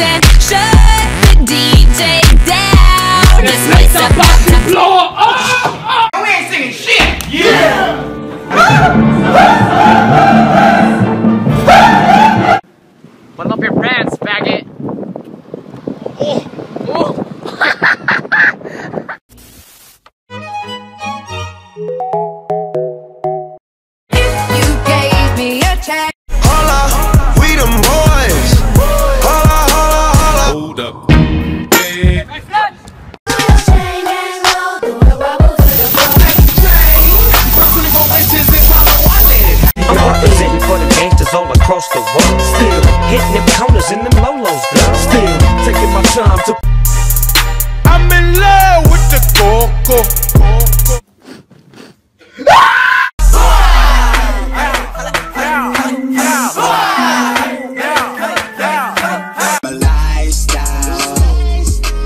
and shut the DJ down. About to blow across the world. Still hitting them counters in them lolos, girl. Still taking my time to. I'm in love with the coco.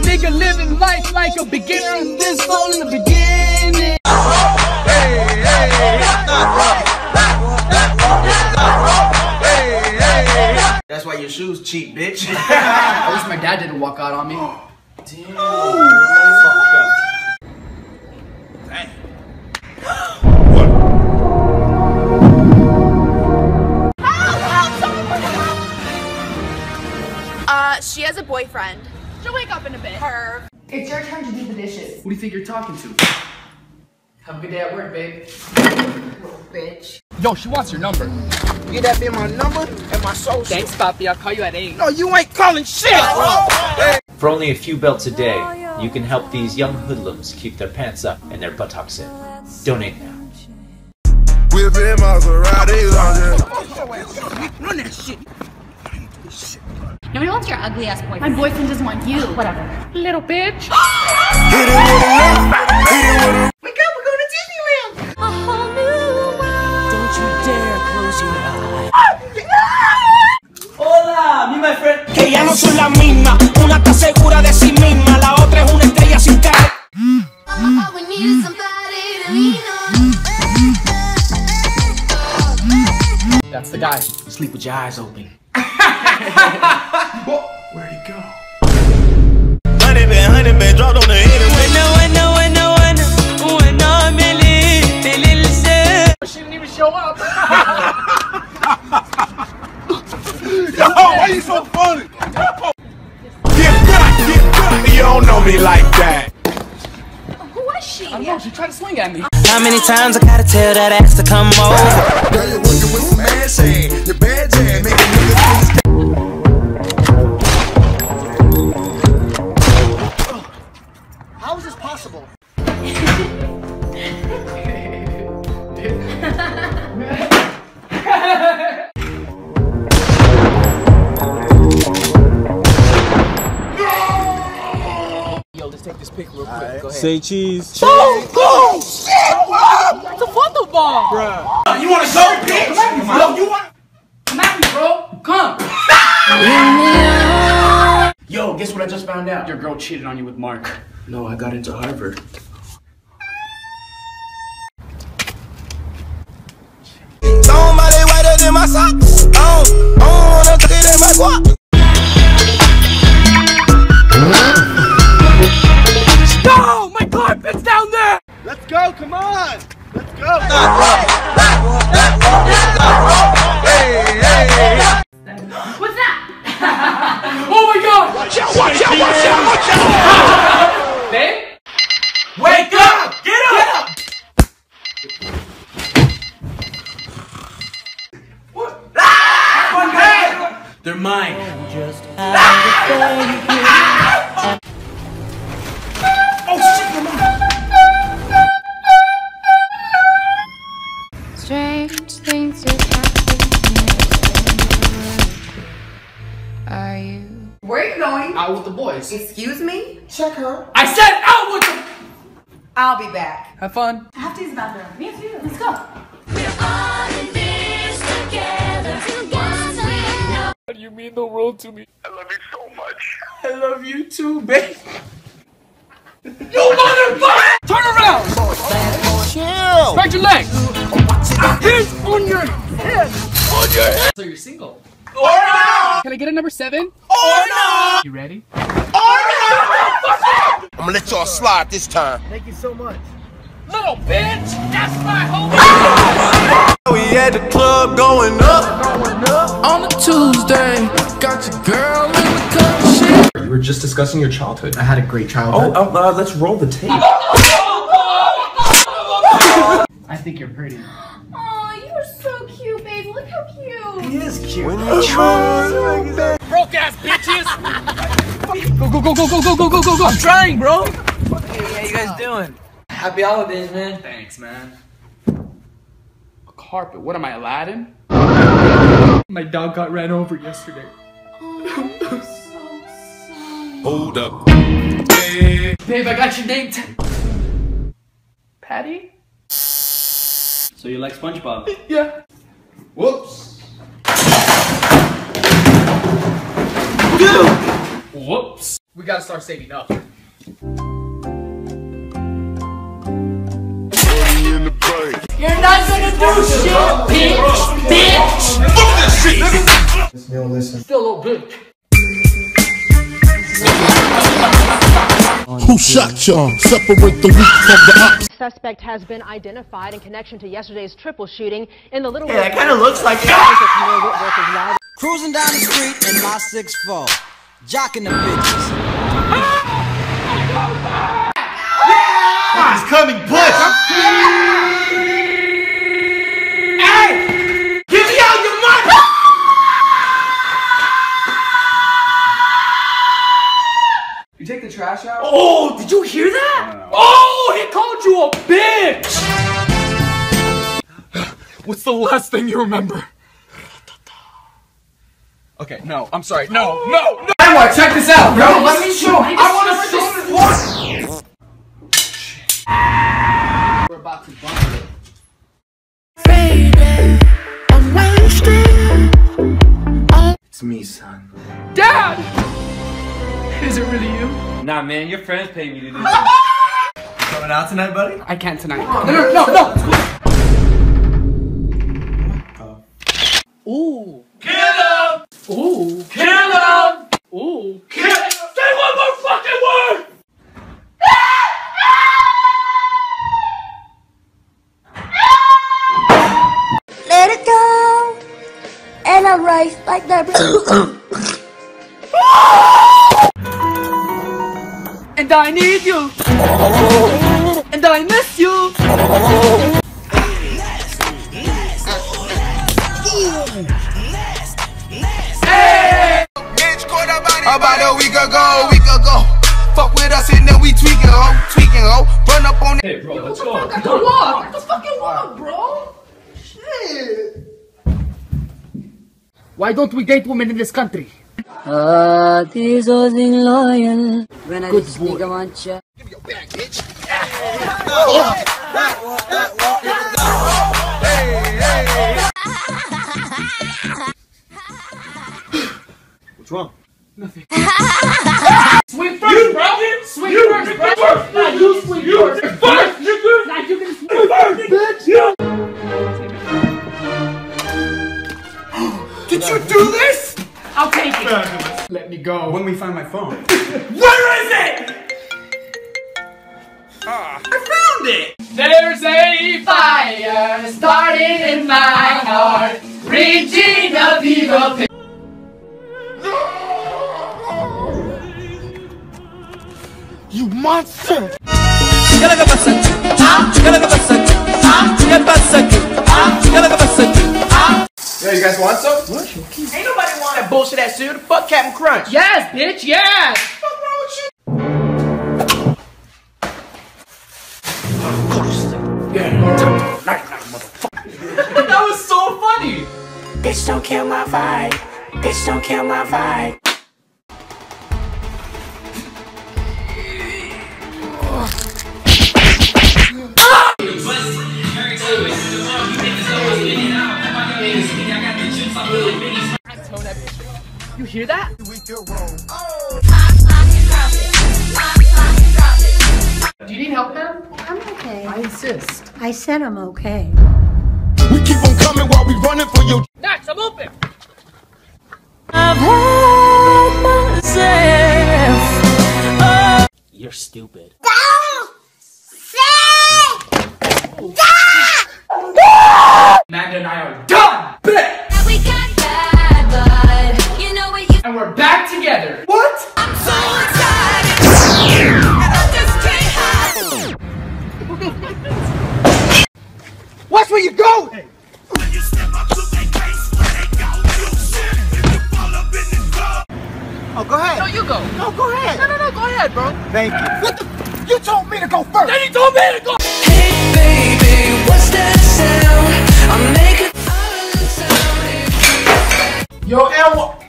Nigga living life like a beginner. This all in the beginning. That's why your shoes cheap, bitch. I wish my dad didn't walk out on me. Damn. Hey. Uh, she has a boyfriend. She'll wake up in a bit. Her. It's your turn to do the dishes. Who do you think you're talking to? Have a good day at work, babe. Little Bitch. Yo, she wants your number. Get that be my number and my social. Thanks, Papi. I'll call you at 8. No, you ain't calling shit. For only a few belts a day, oh, you can help these young hoodlums keep their pants up and their buttocks in. Donate now. Whipping Maseratis on Run that shit. Nobody wants your ugly ass boyfriend. My boyfriend doesn't want you. Whatever. Little bitch. Ya no son la misma. Una está segura de sí misma, la otra es una estrella sin cara. All we need is somebody to lean on. That's the guy. Sleep with your eyes open. Where'd he go? honey been, honey been dropped on the head. She didn't even show up. Yo, why you so funny? Get back, get back. You don't know me like that. Who was she? I don't know. She tried to swing at me. How many times I gotta tell that ass to come over? Girl, you're working with some ass hand. Quick. Go ahead. Say cheese. It's a photo bomb. You want to go, bitch? No, you want. Come at me, bro. Come. Yo, guess what I just found out? Your girl cheated on you with Mark. No, I got into Harvard. Somebody whiter than my socks. I don't, I don't wanna take in my guap. They're mine. Oh, Strange things have happened. Are you? Where are you going? Out with the boys. Excuse me? Check her. I said out with the. I'll be back. Have fun. I have to use the bathroom. Me too. Let's go. You mean the world to me. I love you so much. I love you too, babe. You motherfucker! Turn around! Chill. Spread your legs! Hands on your head! On your head! So you're single? Oh, no! Can I get a number seven? Or no! You ready? I'm gonna let y'all slide this time. Thank you so much. Little bitch! That's my homie! We at the club going up. On a Tuesday. Got your girl in the club shit. You were just discussing your childhood. I had a great childhood. Oh, uh, let's roll the tape. I think you're pretty. Aw, you are so cute, babe. Look how cute. He is cute. When you try. Broke ass bitches! go, go, go, go, go, go, go, go, go, go! I'm trying, bro! How are you guys doing? Happy holidays, man. Thanks, man. A carpet. What am I, Aladdin? My dog got ran over yesterday. Hold up. Babe, I got your name tag. Patty? So you like SpongeBob? Yeah. Whoops. Whoops. We gotta start saving up. In the bank. You're not gonna do shit, bitch! Bitch! Fuck this shit, nigga. Still a little bitch. Who shot y'all? Separate the weak from the ops. Suspect has been identified in connection to yesterday's triple shooting in the Little Yeah, that kind of looks like Cruising down the street in my 6'4, jocking the bitches. What's the last thing you remember? Okay, no, I'm sorry. No, no, no! Anwar, check this out, bro! Let me show I wanna show this We're about to bump it. It's me, son. Dad! Is it really you? Nah, man, your friends pay me to do this. Coming out tonight, buddy? I can't tonight. No, no, no, no! And I like that. And I need you! And I miss you! About a week ago, a week ago. Fuck with us and then we tweaking, ho, tweaking, ho. Run up on it. Hey, bro, let's go. I can walk. I can fucking walk, bro. Shit. Why don't we date women in this country? Ah, this was in loyal. When I Good just boy. nigga want ya. What's wrong? Nothing. Swing first, bro! Swing first, bro! Nah, you swing first! First! Nah, you can swing first, go. When we find my phone. Where is it? Ah. I found it! There's a fire starting in my heart, reaching a fever pitch. You monster! Yeah, you guys want some? Bullshit ass cereal. Fuck Captain Crunch. Yes, bitch, yes! That was so funny! Bitch, don't kill my vibe. Bitch, don't kill my vibe. hear that? Do you need help, ma'am? I'm okay. I insist. I said I'm okay. We keep on coming while we running for your... Max, I'm open! I've had myself oh. You're stupid. Don't say that! Magda and I are Watch where you go! Oh, go ahead. No, you go. No, go ahead. No, no, no, go ahead, bro. Thank you. What the? You told me to go first. Then you told me to go. Hey, baby, what's that sound? I'm making Yo, L.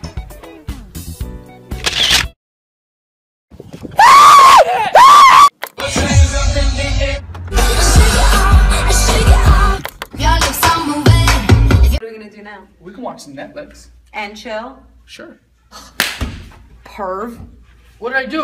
watch some Netflix. And chill? Sure. Perv. What did I do?